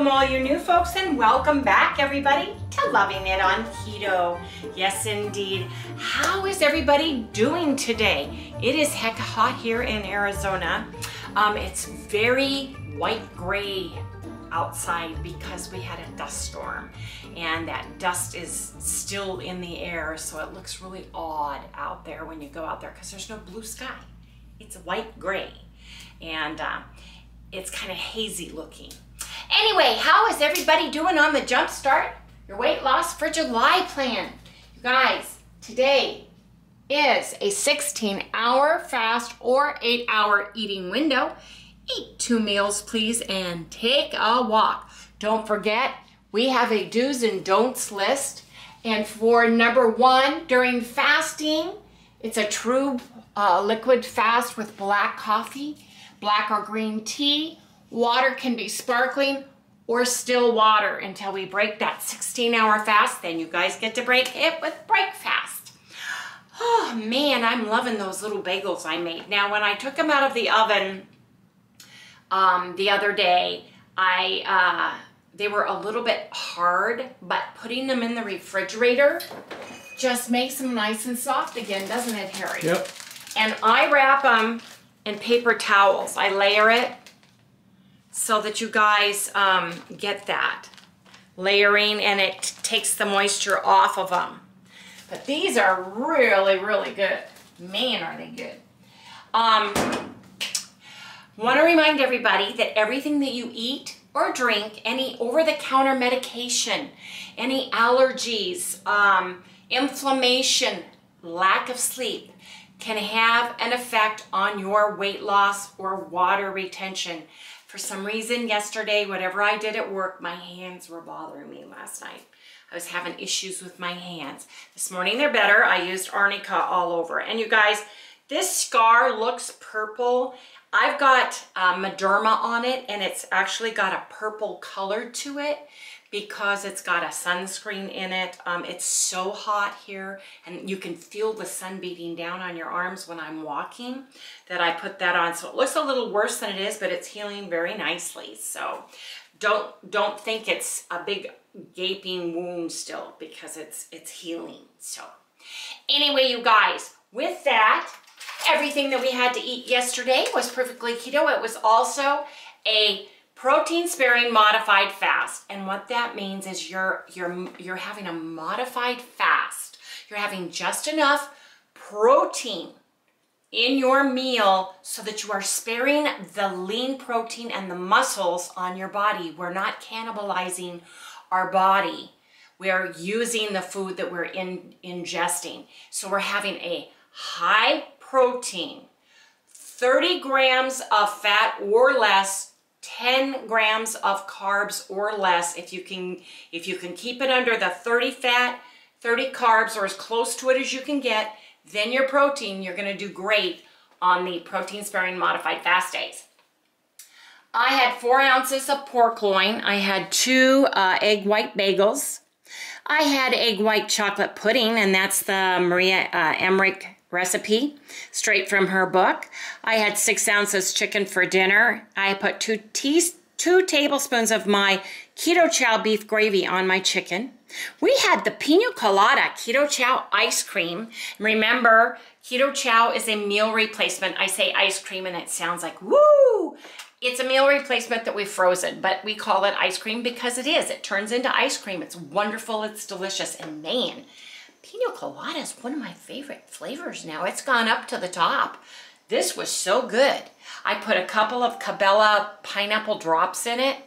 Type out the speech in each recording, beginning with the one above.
Welcome all you new folks and welcome back everybody to Loving It on Keto. Yes indeed. How is everybody doing today? It is heck hot here in Arizona. Um, it's very white gray outside because we had a dust storm and that dust is still in the air so it looks really odd out there when you go out there because there's no blue sky. It's white gray and uh, it's kind of hazy looking. Anyway, how is everybody doing on the jump start? Your weight loss for July plan. You guys, today is a 16 hour fast or eight hour eating window. Eat two meals, please, and take a walk. Don't forget, we have a do's and don'ts list. And for number one, during fasting, it's a true uh, liquid fast with black coffee, black or green tea. Water can be sparkling or still water until we break that 16 hour fast. Then you guys get to break it with breakfast. Oh man, I'm loving those little bagels I made. Now when I took them out of the oven um, the other day, I uh, they were a little bit hard, but putting them in the refrigerator just makes them nice and soft again, doesn't it, Harry? Yep. And I wrap them in paper towels. I layer it so that you guys um, get that layering and it takes the moisture off of them. But these are really, really good. Man, are they good. Um, want to remind everybody that everything that you eat or drink, any over-the-counter medication, any allergies, um, inflammation, lack of sleep, can have an effect on your weight loss or water retention. For some reason yesterday, whatever I did at work, my hands were bothering me last night. I was having issues with my hands. This morning they're better. I used arnica all over. And you guys, this scar looks purple. I've got uh, on it and it's actually got a purple color to it because it's got a sunscreen in it. Um, it's so hot here and you can feel the sun beating down on your arms when I'm walking that I put that on. So it looks a little worse than it is, but it's healing very nicely. So don't, don't think it's a big gaping wound still because it's, it's healing. So anyway, you guys, with that, everything that we had to eat yesterday was perfectly keto. It was also a protein sparing modified fast. And what that means is you're, you're, you're having a modified fast. You're having just enough protein in your meal so that you are sparing the lean protein and the muscles on your body. We're not cannibalizing our body. We are using the food that we're in, ingesting. So we're having a high protein, 30 grams of fat or less 10 grams of carbs or less if you can if you can keep it under the 30 fat 30 carbs or as close to it as you can get then your protein you're going to do great on the protein sparing modified fast days. I had four ounces of pork loin. I had two uh, egg white bagels. I had egg white chocolate pudding and that's the Maria uh, Emmerich recipe straight from her book. I had six ounces chicken for dinner. I put two, teas two tablespoons of my Keto Chow beef gravy on my chicken. We had the Pina Colada Keto Chow ice cream. Remember, Keto Chow is a meal replacement. I say ice cream and it sounds like woo! It's a meal replacement that we've frozen, but we call it ice cream because it is. It turns into ice cream. It's wonderful, it's delicious, and man, Pina Colada is one of my favorite flavors now. It's gone up to the top. This was so good. I put a couple of Capella pineapple drops in it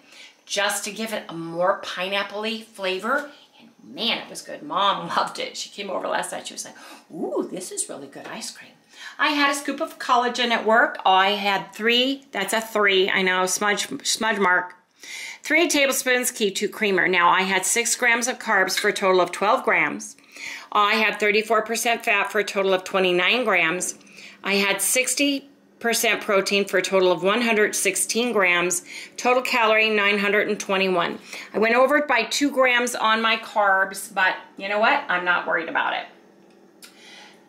just to give it a more pineapple flavor. And man, it was good. Mom loved it. She came over last night. She was like, ooh, this is really good ice cream. I had a scoop of collagen at work. I had three, that's a three, I know, smudge, smudge mark. Three tablespoons Key Keto creamer. Now I had six grams of carbs for a total of 12 grams. I had 34% fat for a total of 29 grams. I had 60% protein for a total of 116 grams. Total calorie 921. I went over it by 2 grams on my carbs, but you know what? I'm not worried about it.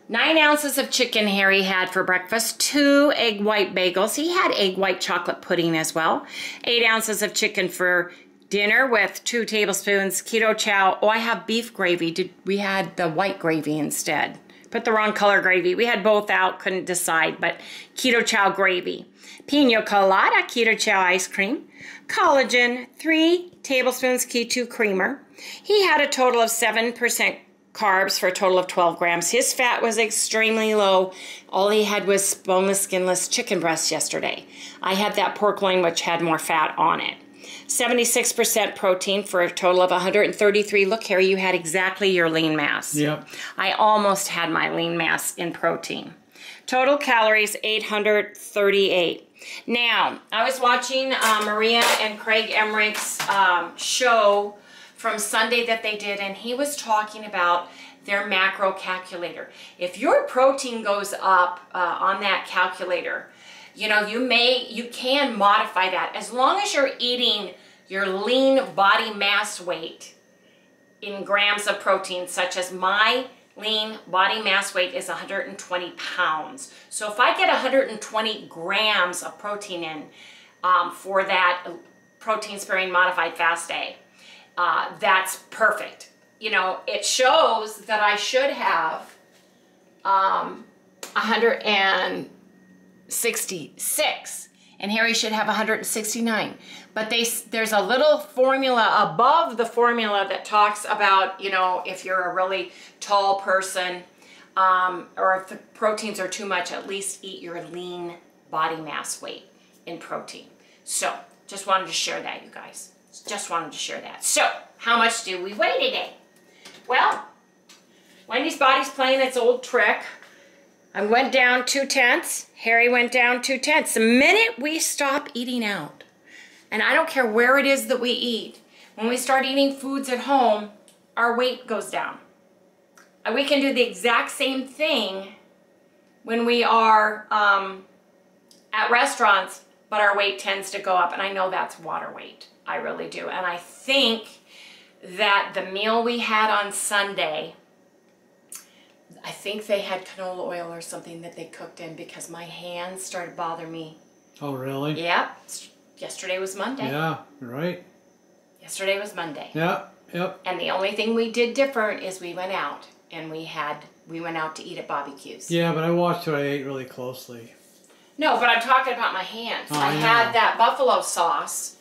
Nine ounces of chicken Harry had for breakfast, two egg white bagels. He had egg white chocolate pudding as well. Eight ounces of chicken for dinner with two tablespoons keto chow. Oh, I have beef gravy. Did We had the white gravy instead. Put the wrong color gravy. We had both out, couldn't decide, but keto chow gravy. Pina colada keto chow ice cream. Collagen, three tablespoons keto creamer. He had a total of 7% carbs for a total of 12 grams. His fat was extremely low. All he had was boneless, skinless chicken breast yesterday. I had that pork loin, which had more fat on it. 76% protein for a total of 133. Look, Harry, you had exactly your lean mass. Yep. I almost had my lean mass in protein. Total calories 838. Now, I was watching uh, Maria and Craig Emmerich's um, show from Sunday that they did, and he was talking about their macro calculator. If your protein goes up uh, on that calculator, you know, you may, you can modify that as long as you're eating your lean body mass weight in grams of protein, such as my lean body mass weight is 120 pounds. So if I get 120 grams of protein in um, for that protein sparing modified fast day, uh, that's perfect. You know, it shows that I should have um, 166 and Harry should have 169. But they, there's a little formula above the formula that talks about, you know, if you're a really tall person um, or if the proteins are too much, at least eat your lean body mass weight in protein. So, just wanted to share that, you guys. Just wanted to share that. So, how much do we weigh today? Well, Wendy's body's playing its old trick. I went down two tenths. Harry went down two tenths. The minute we stop eating out, and I don't care where it is that we eat, when we start eating foods at home, our weight goes down. We can do the exact same thing when we are um, at restaurants, but our weight tends to go up. And I know that's water weight. I really do. And I think that the meal we had on Sunday, I think they had canola oil or something that they cooked in because my hands started bothering me. Oh, really? Yep. Yesterday was Monday. Yeah, right. Yesterday was Monday. Yep, yep. And the only thing we did different is we went out and we had we went out to eat at Bobby Q's. Yeah, but I watched what I ate really closely. No, but I'm talking about my hands. Oh, I I had that buffalo sauce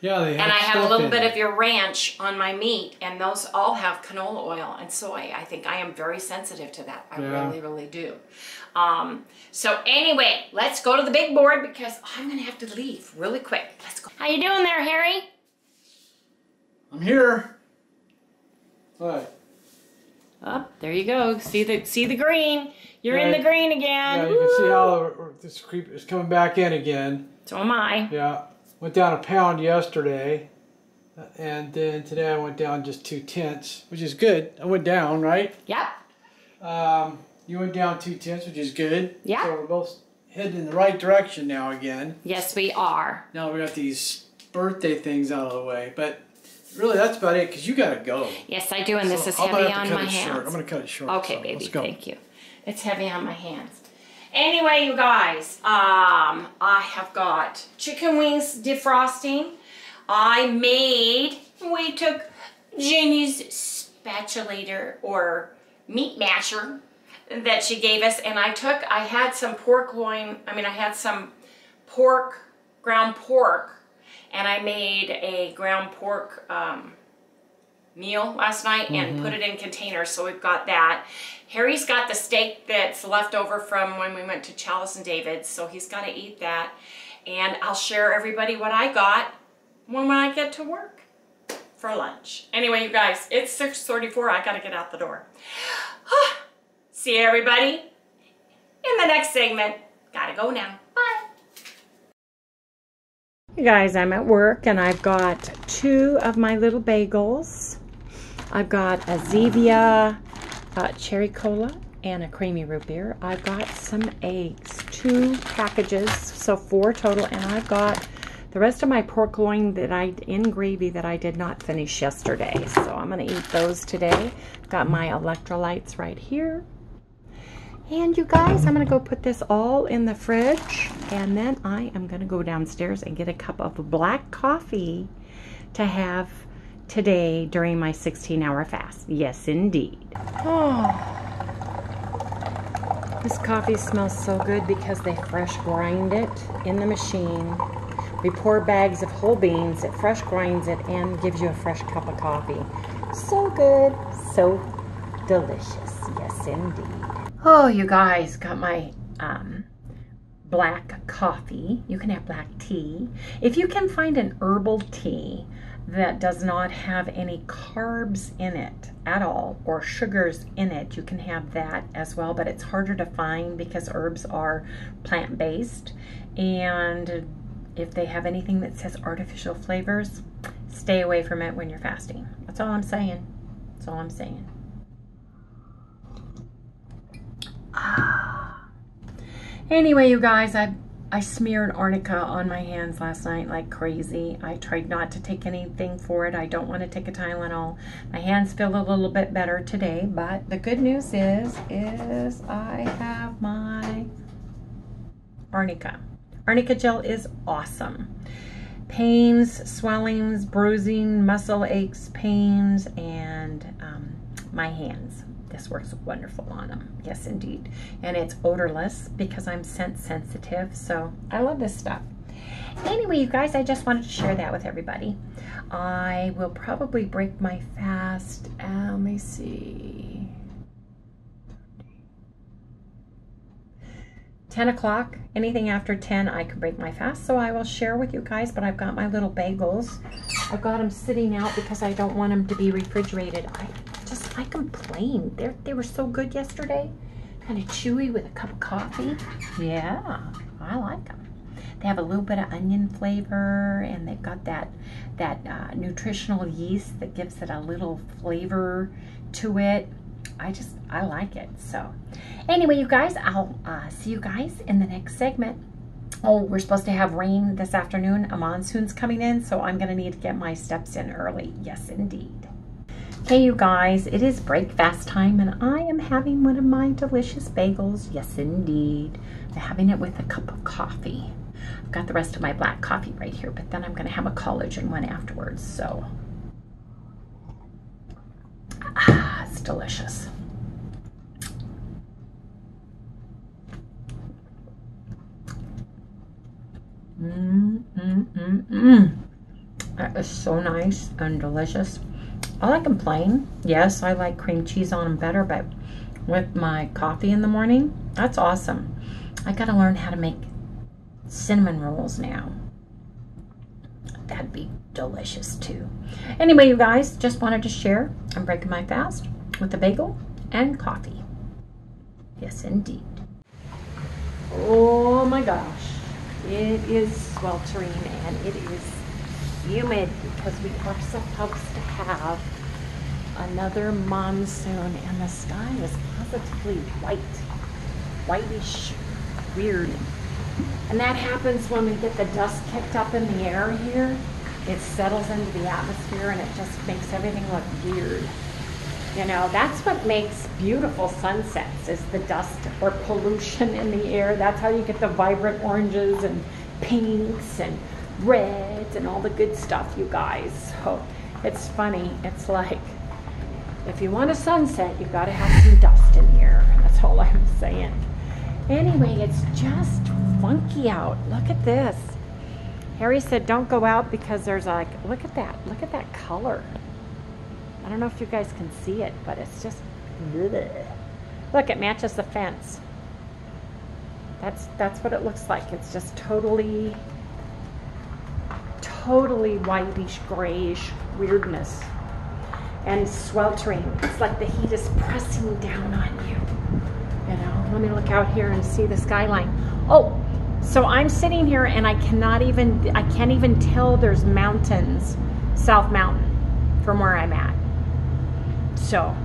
Yeah, they have and I have a little bit it. of your ranch on my meat, and those all have canola oil and soy. I think I am very sensitive to that. I Yeah. really, really do. Um, so anyway, let's go to the big board because I'm gonna have to leave really quick. Let's go. How you doing there, Harry? I'm here. What? Oh, there you go. See the see the green. You're in the green again. Yeah, again. you can see how this creep is coming back in again. So am I. Yeah, went down a pound yesterday, and then today I went down just two tenths, which is good. I went down, right? Yep. Um, you went down two tenths, which is good. Yeah. So we're both heading in the right direction now again. Yes, we are. Now we got these birthday things out of the way, but really that's about it because you gotta go. Yes, I do, and this is heavy on my it short. hands. I'm gonna cut it short. Okay, so baby, thank you. It's heavy on my hands. Anyway, you guys, um, I have got chicken wings defrosting. I made, we took Jenny's spatulator or meat masher that she gave us, and I took, I had some pork loin, I mean, I had some pork, ground pork, and I made a ground pork, um, meal last night and put it in containers. So we've got that. Harry's got the steak that's left over from when we went to Chalice and David's. So he's got to eat that. And I'll share everybody what I got when, I get to work for lunch. Anyway, you guys, it's 6.34. I got to get out the door. See everybody in the next segment. Gotta go now. Bye. You guys, I'm at work and I've got two of my little bagels. I've got a Zevia uh, cherry cola and a creamy root beer. I've got some eggs, two packages, so four total, and I've got the rest of my pork loin that I in gravy that I did not finish yesterday. So I'm gonna eat those today. Got my electrolytes right here. And you guys, I'm gonna go put this all in the fridge and then I am gonna go downstairs and get a cup of black coffee to have today during my 16 hour fast. Yes, indeed. Oh, this coffee smells so good because they fresh grind it in the machine. We pour bags of whole beans, it fresh grinds it and gives you a fresh cup of coffee. So good, so delicious. Yes, indeed. Oh, you guys got my um, black coffee. You can have black tea. If you can find an herbal tea that does not have any carbs in it at all or sugars in it, you can have that as well, but it's harder to find because herbs are plant-based. And if they have anything that says artificial flavors, stay away from it when you're fasting. That's all I'm saying. That's all I'm saying. Ah. Anyway, you guys, I I smeared arnica on my hands last night like crazy. I tried not to take anything for it. I don't want to take a Tylenol. My hands feel a little bit better today, but the good news is, is I have my arnica. Arnica gel is awesome. Pains, swellings, bruising, muscle aches, pains, and um, my hands this works wonderful on them. Yes, indeed. And it's odorless because I'm scent sensitive. So I love this stuff. Anyway, you guys, I just wanted to share that with everybody. I will probably break my fast. Uh, let me see. 10 o'clock, anything after 10, I can break my fast. So I will share with you guys, but I've got my little bagels. I've got them sitting out because I don't want them to be refrigerated. I I complained. They they were so good yesterday. Kind of chewy with a cup of coffee. Yeah, I like them. They have a little bit of onion flavor and they've got that, that uh, nutritional yeast that gives it a little flavor to it. I just, I like it. So anyway, you guys, I'll uh, see you guys in the next segment. Oh, we're supposed to have rain this afternoon. A monsoon's coming in, so I'm going to need to get my steps in early. Yes, indeed. Hey you guys, it is breakfast time and I am having one of my delicious bagels. Yes, indeed. I'm having it with a cup of coffee. I've got the rest of my black coffee right here, but then I'm gonna have a collagen one afterwards, so. Ah, it's delicious. Mmm, mmm, mmm, mmm. That is so nice and delicious. I like them plain. Yes, I like cream cheese on them better, but with my coffee in the morning, that's awesome. I gotta learn how to make cinnamon rolls now. That'd be delicious too. Anyway, you guys, just wanted to share. I'm breaking my fast with a bagel and coffee. Yes, indeed. Oh my gosh. It is sweltering and it is humid because we are supposed to have another monsoon and the sky is positively white, whitish, weird. And that happens when we get the dust kicked up in the air here. It settles into the atmosphere and it just makes everything look weird. You know, that's what makes beautiful sunsets is the dust or pollution in the air. That's how you get the vibrant oranges and pinks and reds and all the good stuff, you guys. So it's funny. It's like, if you want a sunset, you've got to have some dust in here. That's all I'm saying. Anyway, it's just funky out. Look at this. Harry said don't go out because there's like, look at that. Look at that color. I don't know if you guys can see it, but it's just, bleh. look, it matches the fence. That's, that's what it looks like. It's just totally totally whitish, grayish weirdness and sweltering. It's like the heat is pressing down on you. You know, let me look out here and see the skyline. Oh, so I'm sitting here and I cannot even, I can't even tell there's mountains, South Mountain, from where I'm at. So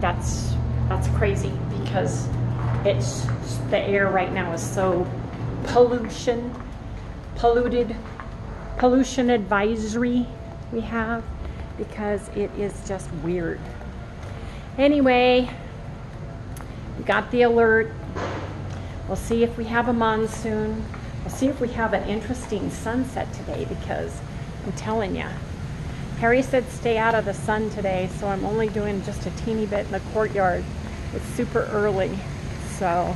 that's, that's crazy because it's, the air right now is so pollution, polluted, pollution advisory we have because it is just weird. Anyway, We got the alert. We'll see if we have a monsoon. We'll see if we have an interesting sunset today because I'm telling you, Harry said stay out of the sun today, so I'm only doing just a teeny bit in the courtyard. It's super early, so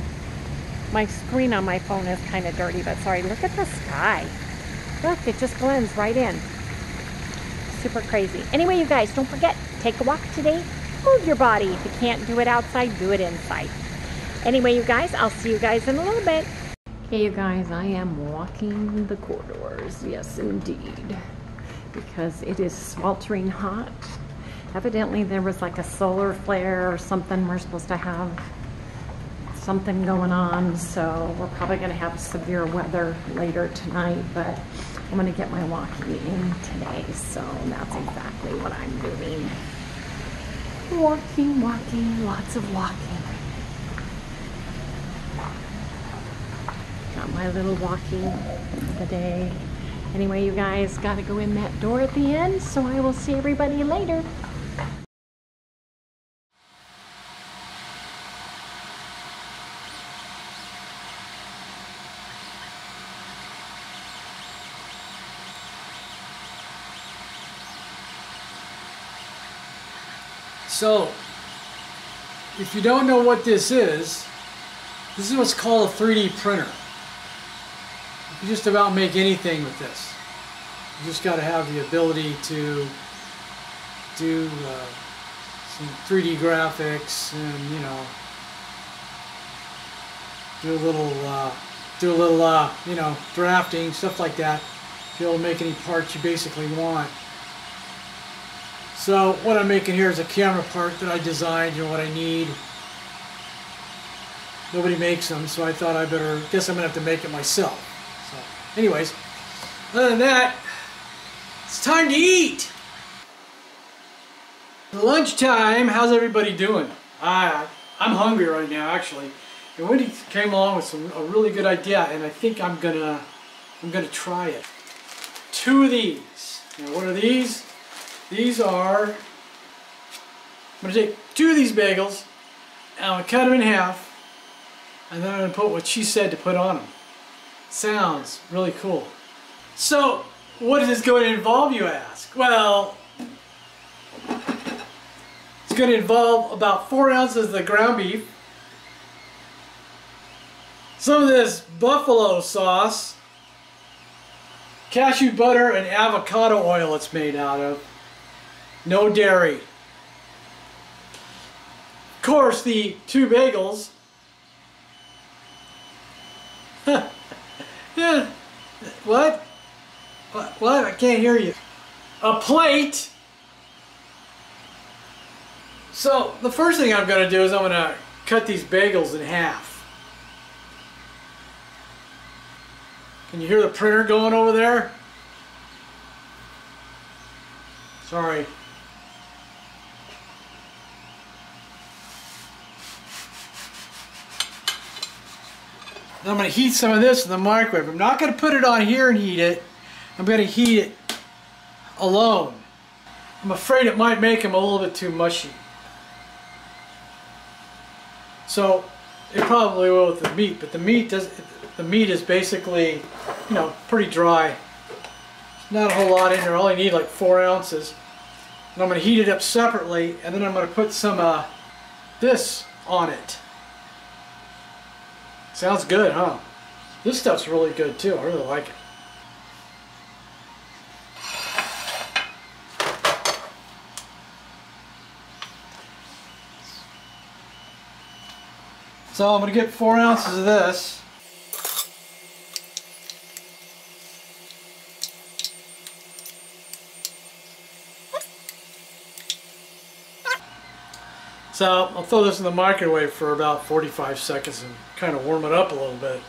my screen on my phone is kind of dirty, but sorry. Look at the sky. Look, it just blends right in. Super crazy. Anyway, you guys, don't forget, take a walk today. Move your body. If you can't do it outside, do it inside. Anyway, you guys, I'll see you guys in a little bit. Okay, you guys, I am walking the corridors. Yes, indeed. Because it is sweltering hot. Evidently, there was like a solar flare or something we're supposed to have something going on, so we're probably going to have severe weather later tonight, but I'm to get my walking in today, so that's exactly what I'm doing. Walking, walking, lots of walking. Got my little walking for the day. Anyway, you guys got to go in that door at the end, so I will see everybody later. So, if you don't know what this is, this is what's called a 3D printer. You can just about make anything with this. You just got to have the ability to do uh, some 3D graphics and you know do a little uh, do a little uh, you know drafting stuff like that. Be able to make any parts you basically want. So what I'm making here is a camera part that I designed, you know what I need. Nobody makes them, so I thought I better, guess I'm gonna have to make it myself. So anyways, other than that, it's time to eat. Lunchtime, how's everybody doing? I, I'm hungry right now actually. And Wendy came along with some a really good idea and I think I'm gonna I'm gonna try it. Two of these. Now what are these? These are, I'm going to take two of these bagels, and I'm going to cut them in half, and then I'm going to put what she said to put on them. Sounds really cool. So, what is this going to involve, you ask? Well, it's going to involve about four ounces of the ground beef, some of this buffalo sauce, cashew butter and avocado oil it's made out of, no dairy. Of course, the two bagels. yeah. What? What? What? I can't hear you. A plate. So, the first thing I'm going to do is I'm going to cut these bagels in half. Can you hear the printer going over there? Sorry. I'm going to heat some of this in the microwave. I'm not going to put it on here and heat it. I'm going to heat it alone. I'm afraid it might make them a little bit too mushy. So it probably will with the meat, but the meat does the meat is basically, you know, pretty dry. Not a whole lot in there. I only need like four ounces. And I'm going to heat it up separately, and then I'm going to put some uh, this on it. Sounds good, huh? This stuff's really good too. I really like it. So I'm going to get four ounces of this. So I'll throw this in the microwave for about 45 seconds and kind of warm it up a little bit.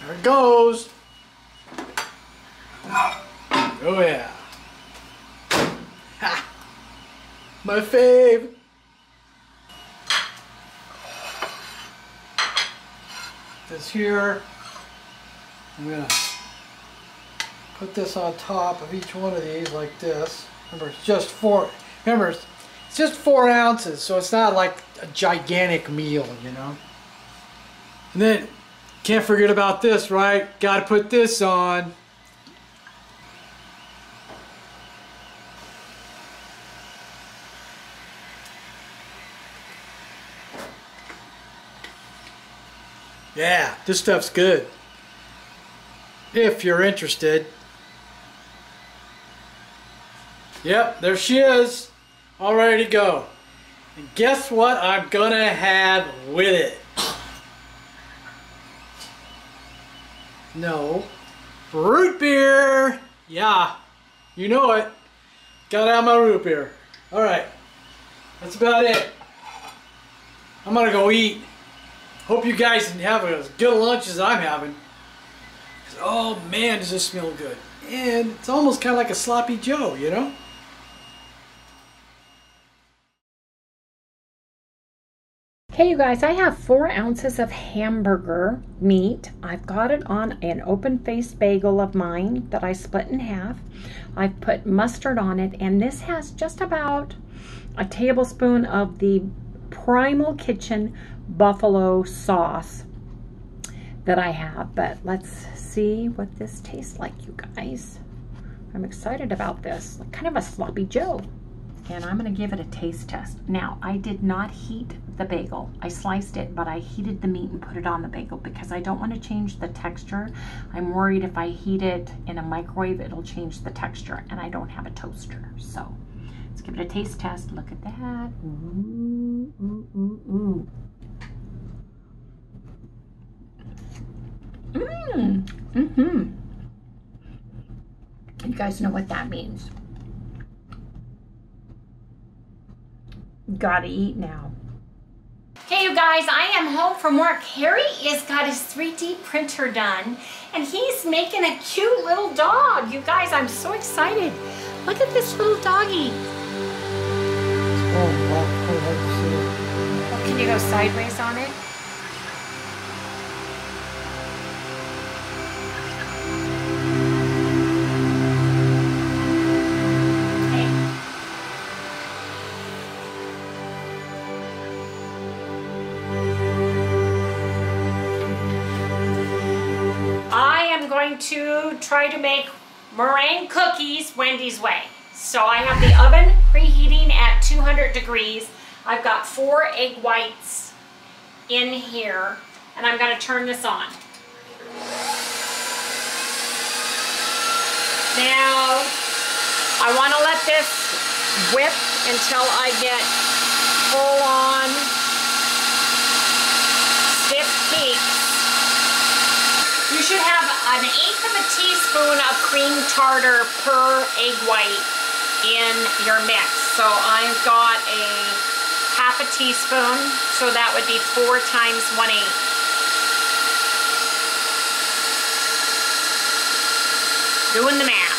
There it goes. Oh yeah. Ha! My fave. this here. I'm gonna put this on top of each one of these like this. Remember, it's just four. Remember, it's just four ounces, so it's not like a gigantic meal, you know. And then, can't forget about this, right? Got to put this on. Yeah, this stuff's good. If you're interested. Yep, there she is. All ready to go. And guess what I'm gonna have with it? No. Root beer! Yeah, you know it. Got out my root beer. Alright, that's about it. I'm gonna go eat. Hope you guys have as good a lunch as I'm having. Oh man, does this smell good. And it's almost kind of like a sloppy joe, you know? Okay, you guys, I have four ounces of hamburger meat. I've got it on an open-faced bagel of mine that I split in half. I've put mustard on it, and this has just about a tablespoon of the Primal Kitchen buffalo sauce that I have. But let's see what this tastes like, you guys. I'm excited about this. Kind of a sloppy joe and I'm gonna give it a taste test. Now, I did not heat the bagel. I sliced it, but I heated the meat and put it on the bagel because I don't wanna change the texture. I'm worried if I heat it in a microwave, it'll change the texture, and I don't have a toaster. So, let's give it a taste test. Look at that. Ooh, Mmm, mm-hmm. You guys know what that means. Gotta eat now. Hey you guys, I am home from work. Harry has got his 3D printer done and he's making a cute little dog. You guys, I'm so excited. Look at this little doggy. You go sideways on it? I am going to try to make meringue cookies Wendy's way. So I have the oven preheating at 200 degrees. I've got four egg whites in here and I'm going to turn this on. Now I want to let this whip until I get full on stiff peaks. You should have an eighth of a teaspoon of cream tartar per egg white in your mix. So I've got a half a teaspoon, so that would be four times one eighth. Doing the math.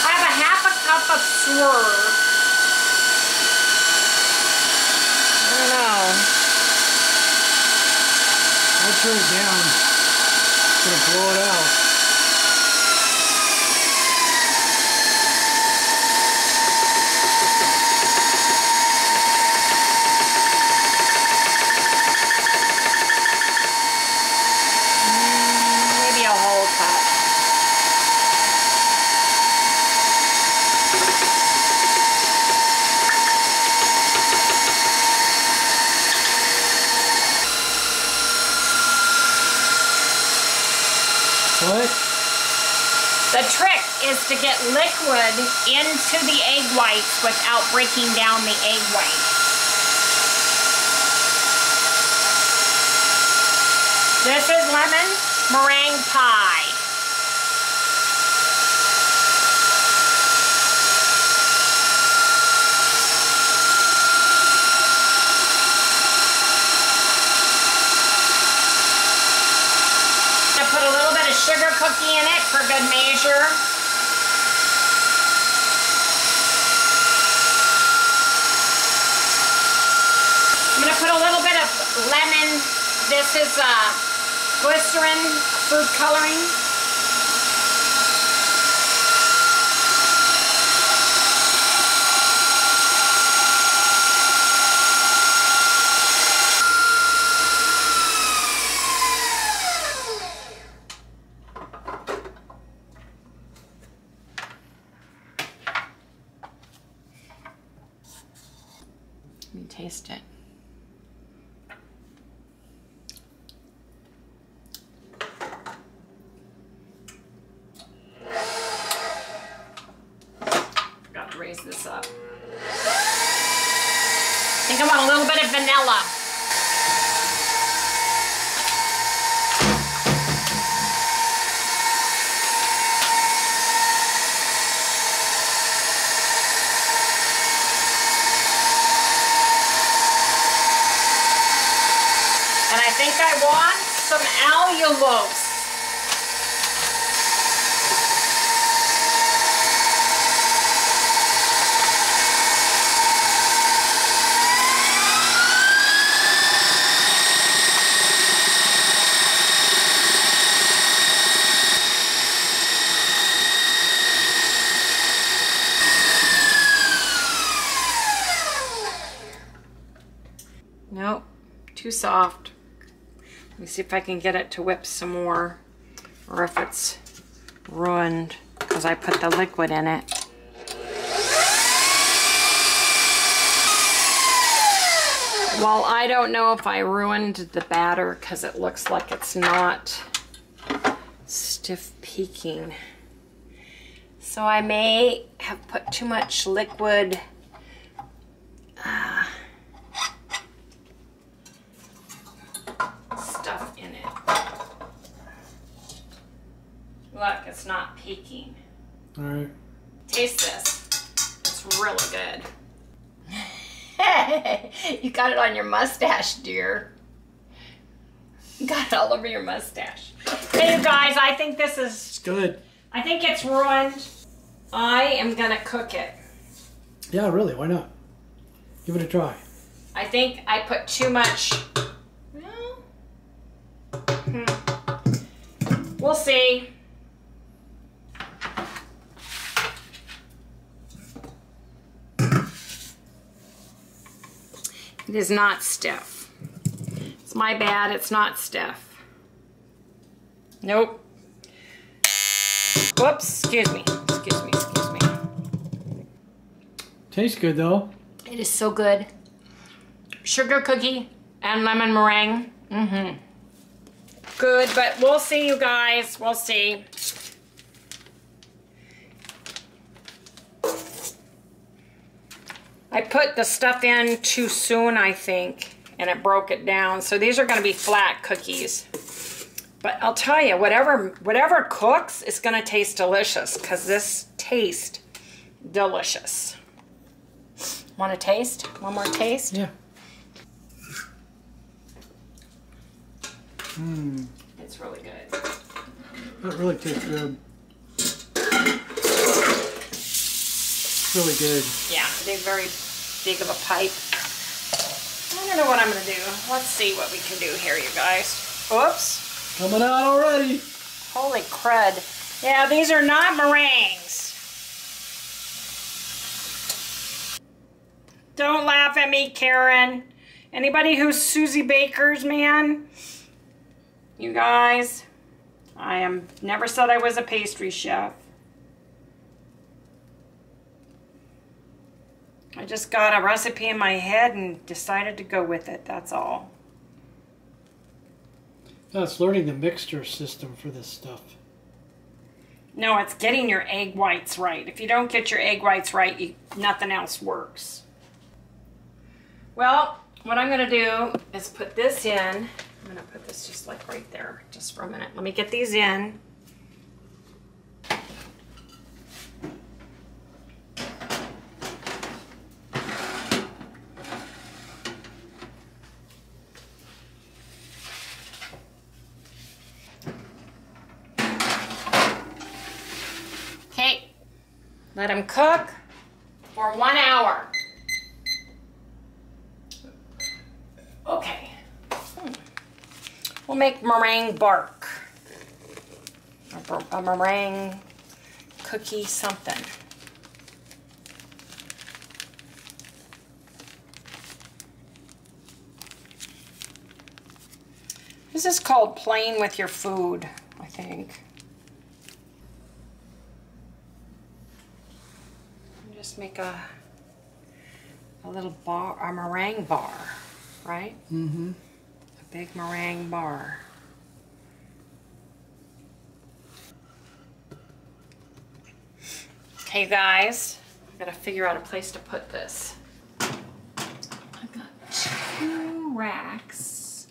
I have a half a cup of swerve. I'll turn it down. It's gonna blow it out. without breaking down the egg white. This is lemon meringue pie. sugar cookie in it for good measure. Lemon. This is uh, glycerin food coloring. Let me taste it. Forgot to raise this up. I think I want a little bit of vanilla. And I think I want some allulose. Nope, too soft. Let me see if I can get it to whip some more or if it's ruined because I put the liquid in it. Well, I don't know if I ruined the batter because it looks like it's not stiff peaking. So I may have put too much liquid uh, stuff in it. Look, it's not peaking. All right. Taste this. It's really good. you got it on your mustache, dear. You got it all over your mustache. Hey, you guys, I think this is, It's good. I think it's ruined. I am gonna cook it. Yeah, really. Why not? Give it a try. I think I put too much. Well, hmm. We'll see. It is not stiff. It's my bad, it's not stiff. Nope. Whoops, excuse me, excuse me, excuse me. Tastes good though. It is so good. Sugar cookie and lemon meringue. Mm-hmm. Good, but we'll see you guys. We'll see. I put the stuff in too soon, I think, and it broke it down. So these are going to be flat cookies. But I'll tell you, whatever whatever cooks, it's going to taste delicious because this tastes delicious. Want to taste? One more taste? Yeah. Mmm. It's really good. That really tastes good. Really good. Yeah, they're very big of a pipe. I don't know what I'm gonna do. Let's see what we can do here, you guys. Oops. Coming out already. Holy crud. Yeah, these are not meringues. Don't laugh at me, Karen. Anybody who's Susie Baker's man? You guys, I am never said I was a pastry chef. I just got a recipe in my head and decided to go with it, that's all. That's learning the mixture system for this stuff. No, it's getting your egg whites right. If you don't get your egg whites right, you, nothing else works. Well, what I'm gonna do is put this in. I'm gonna put this just like right there, just for a minute. Let me get these in. Okay, let them cook for one hour. Okay. We'll make meringue bark. A, a meringue cookie something. This is called playing with your food, I think. Just make a a little bar, a meringue bar, right? Mm-hmm. Big meringue bar. Okay, guys, I gotta figure out a place to put this. I've got two racks.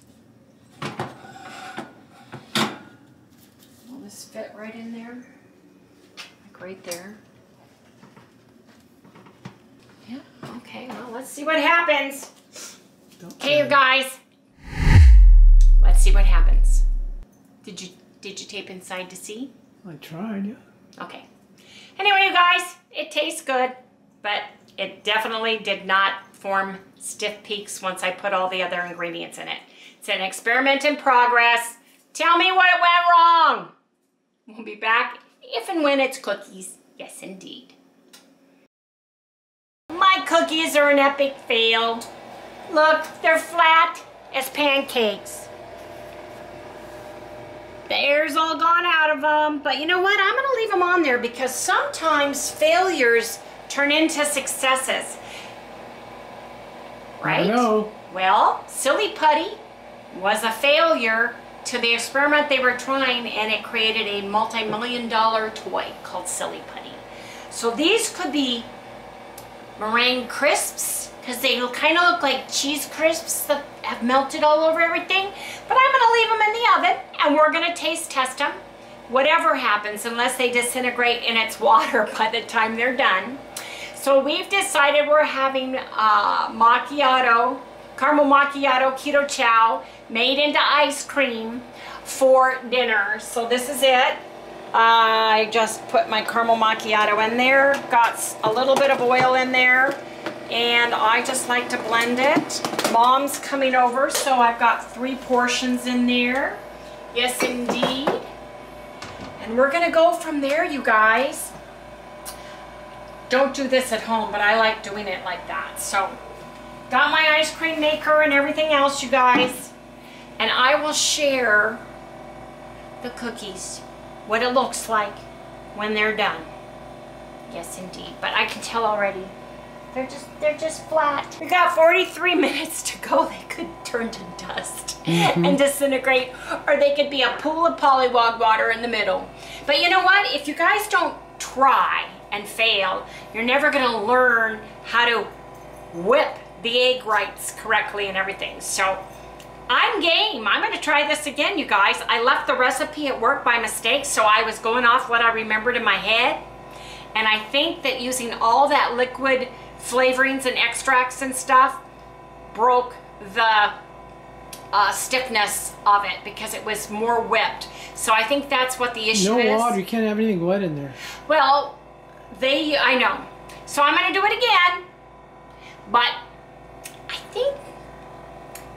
Will this fit right in there? Like right there? Yeah, okay, well, let's see what happens. Okay, you guys. See what happens. Did you did you tape inside to see? I tried, yeah. Okay. Anyway, you guys, it tastes good, but it definitely did not form stiff peaks once I put all the other ingredients in it. It's an experiment in progress. Tell me what went wrong. We'll be back if and when it's cookies. Yes, indeed. My cookies are an epic fail. Look, they're flat as pancakes. The air's all gone out of them, but you know what? I'm gonna leave them on there because sometimes failures turn into successes. Right? know. Well, Silly Putty was a failure to the experiment they were trying and it created a multi-million dollar toy called Silly Putty. So these could be meringue crisps because they kind of look like cheese crisps that have melted all over everything. But I'm going to leave them in the oven and we're going to taste test them. Whatever happens, unless they disintegrate in its water by the time they're done. So we've decided we're having uh, macchiato, caramel macchiato keto chow made into ice cream for dinner. So this is it. I just put my caramel macchiato in there, got a little bit of oil in there, and I just like to blend it. Mom's coming over, so I've got three portions in there. Yes, indeed. And we're gonna go from there, you guys. Don't do this at home, but I like doing it like that. So, got my ice cream maker and everything else, you guys. And I will share the cookies, what it looks like when they're done. Yes, indeed. But I can tell already they're just they're just flat. We got 43 minutes to go. They could turn to dust Mm-hmm. and disintegrate, or they could be a pool of polywog water in the middle. But you know what? If you guys don't try and fail, you're never gonna learn how to whip the egg whites correctly and everything. So I'm game. I'm gonna try this again, you guys. I left the recipe at work by mistake, so I was going off what I remembered in my head. And I think that using all that liquid flavorings and extracts and stuff broke the uh, stiffness of it because it was more whipped. So I think that's what the issue No is. No water. You can't have anything wet in there. Well, they, I know. So I'm gonna do it again. But I think,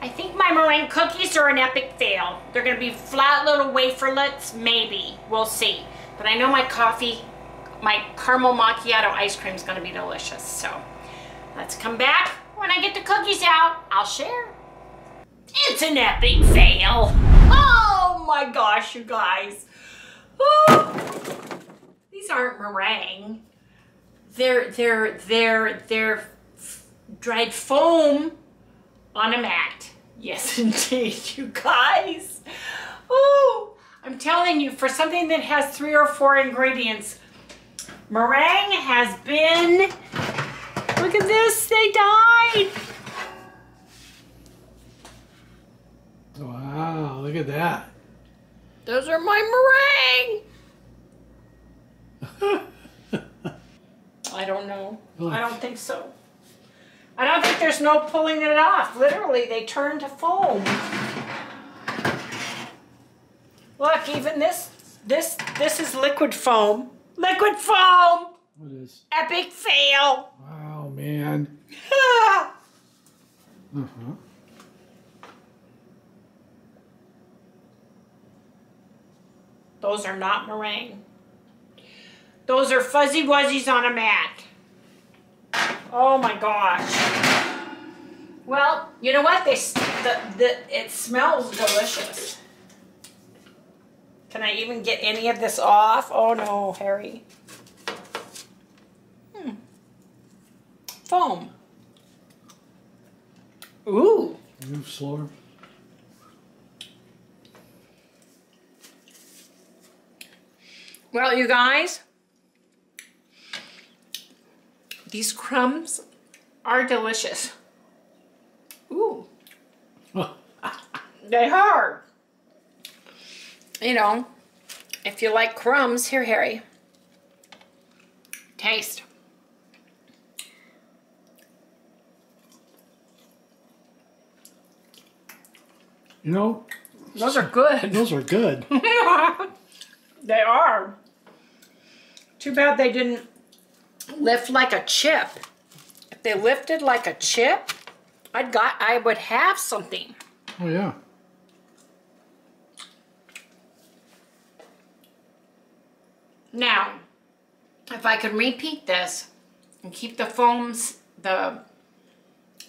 I think my meringue cookies are an epic fail. They're gonna be flat little waferlets, maybe. We'll see. But I know my coffee, my caramel macchiato ice cream is gonna be delicious. So let's come back. When I get the cookies out, I'll share. It's an epic fail. Oh my gosh, you guys. Oh. These aren't meringue. They're they're they're they're dried foam on a mat. Yes, indeed, you guys. Oh, I'm telling you, for something that has three or four ingredients, meringue has been. Look at this, they died. Wow, look at that. Those are my meringue. I don't know. I don't think so. I don't think there's no pulling it off. Literally, they turn to foam. Look, even this, this, this is liquid foam. Liquid foam! What is? Epic fail. Wow, man. Uh huh. Those are not meringue. Those are fuzzy wuzzies on a mat. Oh my gosh. Well, you know what? They the, the it smells delicious. Can I even get any of this off? Oh no, Harry. Hmm. Foam. Ooh. Move slower. Well, you guys, these crumbs are delicious. Ooh. they are. You know, if you like crumbs, here, Harry. Taste. You know, Those are good. those are good. they are. Too bad they didn't lift like a chip. If they lifted like a chip, I'd got I would have something. Oh yeah. Now, if I could repeat this and keep the foams, the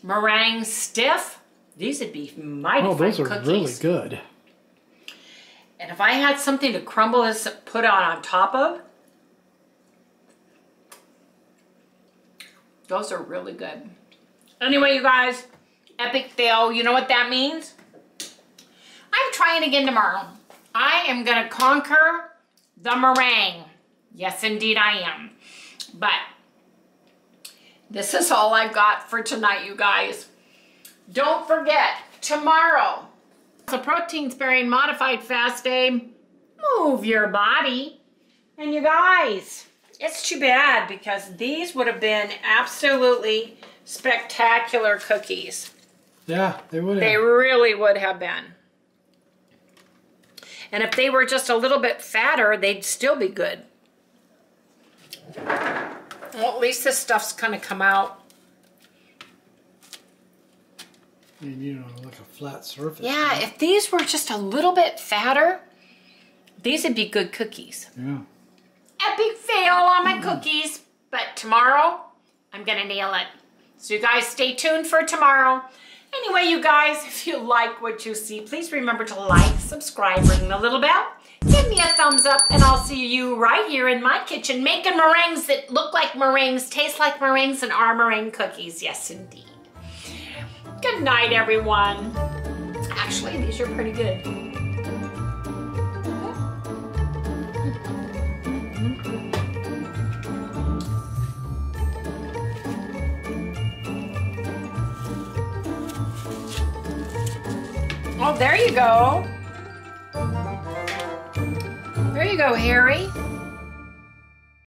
meringue stiff, these would be mighty Oh, those are cookies. really good. And if I had something to crumble this, put on on top of, those are really good. Anyway, you guys, epic fail. You know what that means? I'm trying again tomorrow. I am gonna conquer the meringue. Yes, indeed I am. But this is all I've got for tonight, you guys. Don't forget, tomorrow, it's a protein sparing modified fast day. Move your body. And you guys, it's too bad because these would have been absolutely spectacular cookies. Yeah, they would They really would have been. And if they were just a little bit fatter, they'd still be good. Well, at least this stuff's kind of come out. You you know, like a flat surface. Yeah, if these were just a little bit fatter, these would be good cookies. Yeah. Epic fail on my mm-hmm. cookies, but tomorrow I'm gonna nail it. So you guys stay tuned for tomorrow. Anyway, you guys, if you like what you see, please remember to like, subscribe, ring the little bell, give me a thumbs up, and I'll see you right here in my kitchen making meringues that look like meringues, taste like meringues, and are meringue cookies. Yes, indeed. Good night, everyone. Actually, these are pretty good. Oh, there you go. There you go, Harry.